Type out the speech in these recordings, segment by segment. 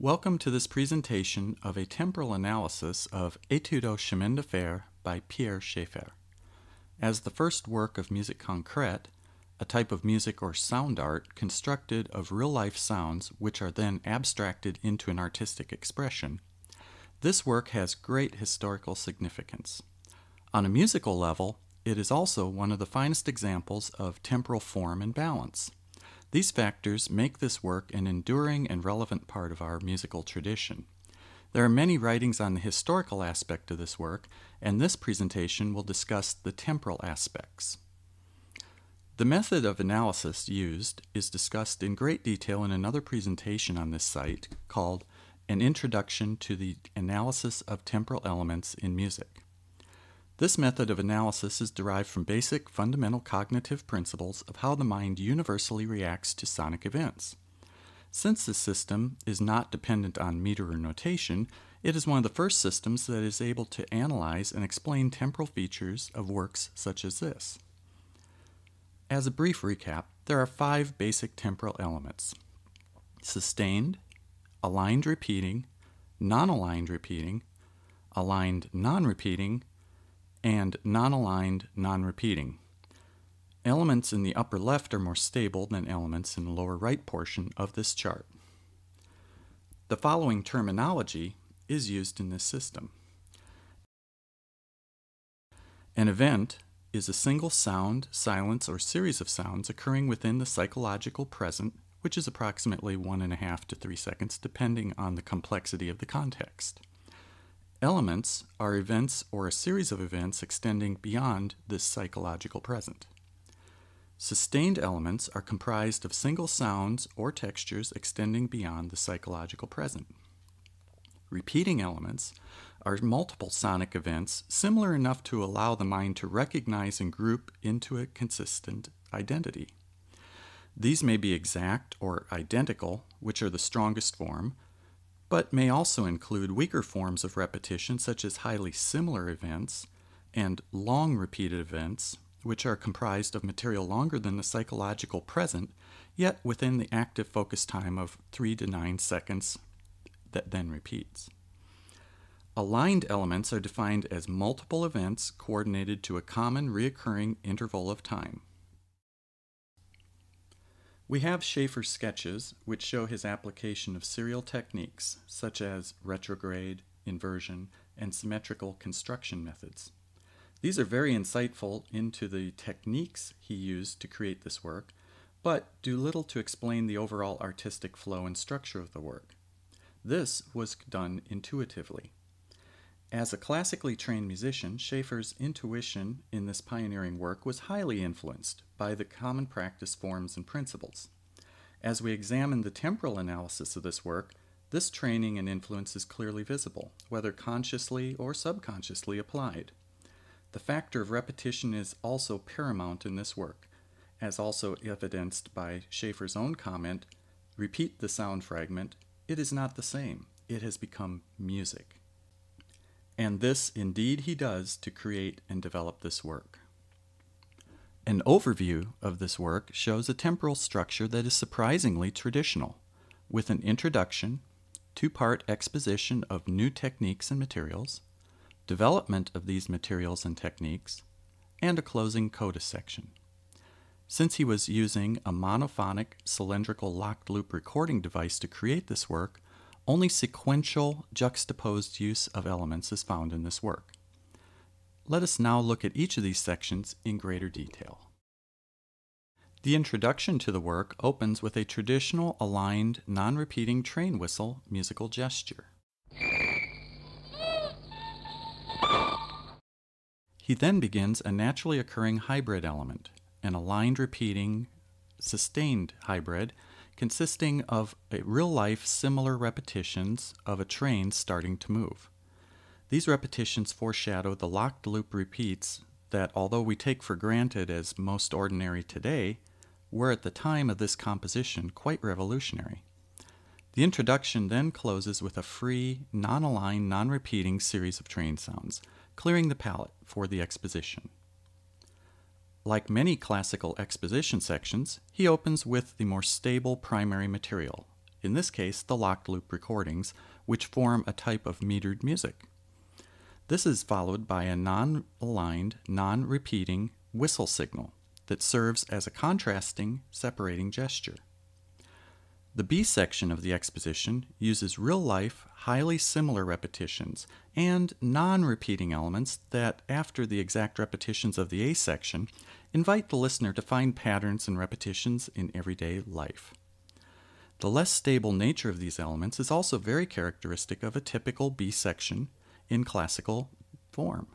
Welcome to this presentation of a temporal analysis of Étude au chemin de fer by Pierre Schaeffer. As the first work of musique concrète, a type of music or sound art constructed of real-life sounds which are then abstracted into an artistic expression, this work has great historical significance. On a musical level, it is also one of the finest examples of temporal form and balance. These factors make this work an enduring and relevant part of our musical tradition. There are many writings on the historical aspect of this work, and this presentation will discuss the temporal aspects. The method of analysis used is discussed in great detail in another presentation on this site called An Introduction to the Analysis of Temporal Elements in Music. This method of analysis is derived from basic fundamental cognitive principles of how the mind universally reacts to sonic events. Since this system is not dependent on meter or notation, it is one of the first systems that is able to analyze and explain temporal features of works such as this. As a brief recap, there are five basic temporal elements sustained, aligned repeating, non aligned repeating, aligned non repeating, and non-aligned, non-repeating. Elements in the upper left are more stable than elements in the lower right portion of this chart. The following terminology is used in this system. An event is a single sound, silence, or series of sounds occurring within the psychological present, which is approximately one and a half to three seconds, depending on the complexity of the context. Elements are events or a series of events extending beyond this psychological present. Sustained elements are comprised of single sounds or textures extending beyond the psychological present. Repeating elements are multiple sonic events similar enough to allow the mind to recognize and group into a consistent identity. These may be exact or identical, which are the strongest form, but may also include weaker forms of repetition, such as highly similar events and long repeated events, which are comprised of material longer than the psychological present, yet within the active focus time of 3 to 9 seconds that then repeats. Aligned elements are defined as multiple events coordinated to a common reoccurring interval of time. We have Schaeffer's sketches, which show his application of serial techniques, such as retrograde, inversion, and symmetrical construction methods. These are very insightful into the techniques he used to create this work, but do little to explain the overall artistic flow and structure of the work. This was done intuitively. As a classically trained musician, Schaeffer's intuition in this pioneering work was highly influenced by the common practice forms and principles. As we examine the temporal analysis of this work, this training and influence is clearly visible, whether consciously or subconsciously applied. The factor of repetition is also paramount in this work, as also evidenced by Schaeffer's own comment repeat the sound fragment, it is not the same, it has become music. And this indeed he does to create and develop this work. An overview of this work shows a temporal structure that is surprisingly traditional, with an introduction, two part exposition of new techniques and materials, development of these materials and techniques, and a closing coda section. Since he was using a monophonic cylindrical locked loop recording device to create this work, only sequential juxtaposed use of elements is found in this work. Let us now look at each of these sections in greater detail. The introduction to the work opens with a traditional aligned, non-repeating train whistle musical gesture. He then begins a naturally occurring hybrid element, an aligned repeating, sustained hybrid consisting of real life similar repetitions of a train starting to move. These repetitions foreshadow the locked loop repeats that, although we take for granted as most ordinary today, were at the time of this composition quite revolutionary. The introduction then closes with a free, non aligned, non repeating series of train sounds, clearing the palette for the exposition. Like many classical exposition sections, he opens with the more stable primary material, in this case the locked loop recordings, which form a type of metered music. This is followed by a non aligned, non repeating whistle signal that serves as a contrasting, separating gesture. The B section of the exposition uses real life, highly similar repetitions and non repeating elements that, after the exact repetitions of the A section, invite the listener to find patterns and repetitions in everyday life. The less stable nature of these elements is also very characteristic of a typical B section in classical form.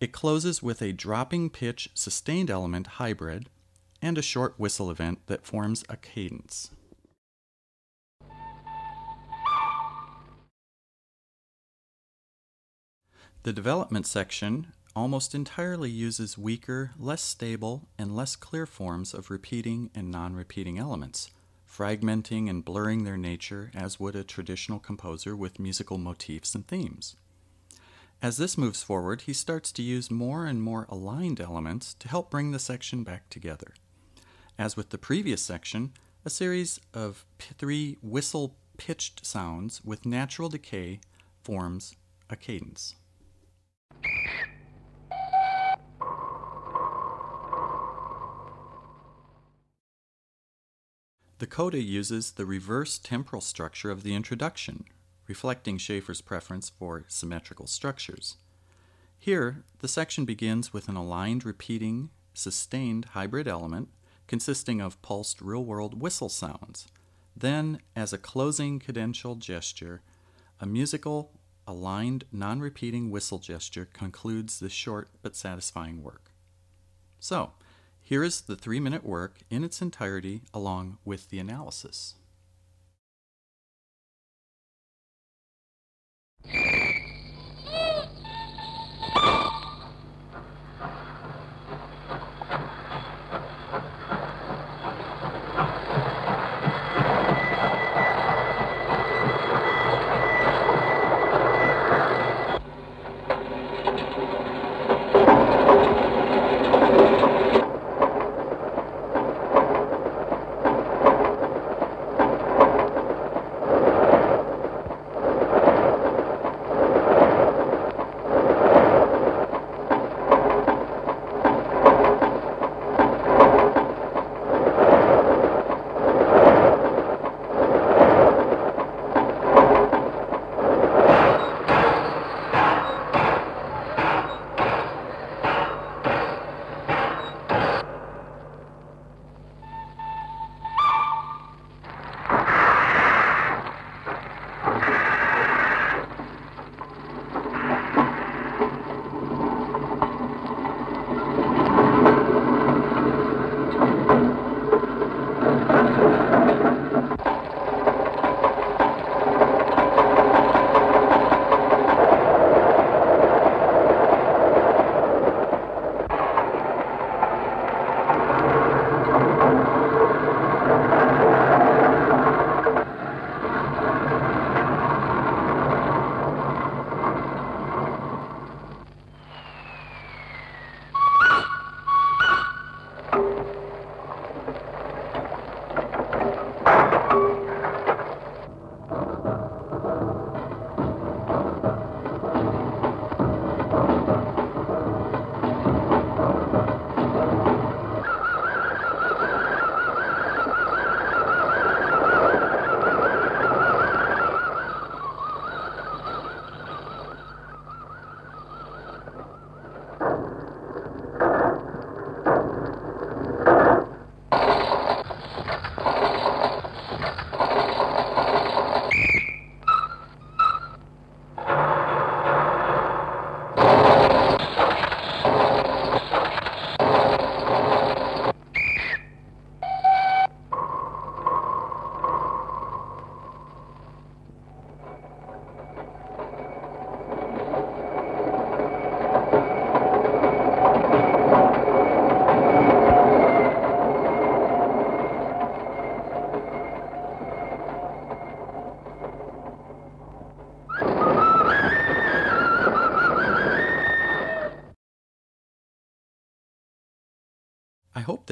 It closes with a dropping pitch sustained element hybrid and a short whistle event that forms a cadence. The development section almost entirely uses weaker, less stable, and less clear forms of repeating and non repeating elements, fragmenting and blurring their nature as would a traditional composer with musical motifs and themes. As this moves forward, he starts to use more and more aligned elements to help bring the section back together. As with the previous section, a series of three whistle pitched sounds with natural decay forms a cadence. The coda uses the reverse temporal structure of the introduction, reflecting Schaeffer's preference for symmetrical structures. Here, the section begins with an aligned, repeating, sustained hybrid element consisting of pulsed real world whistle sounds. Then, as a closing cadential gesture, a musical, aligned, non repeating whistle gesture concludes this short but satisfying work. So, here is the three minute work in its entirety along with the analysis.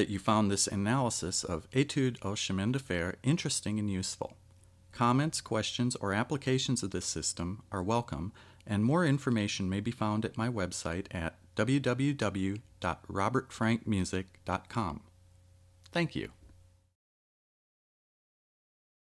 That you found this analysis of Etude au chemin de fer interesting and useful. Comments, questions, or applications of this system are welcome, and more information may be found at my website at www.robertfrankmusic.com. Thank you.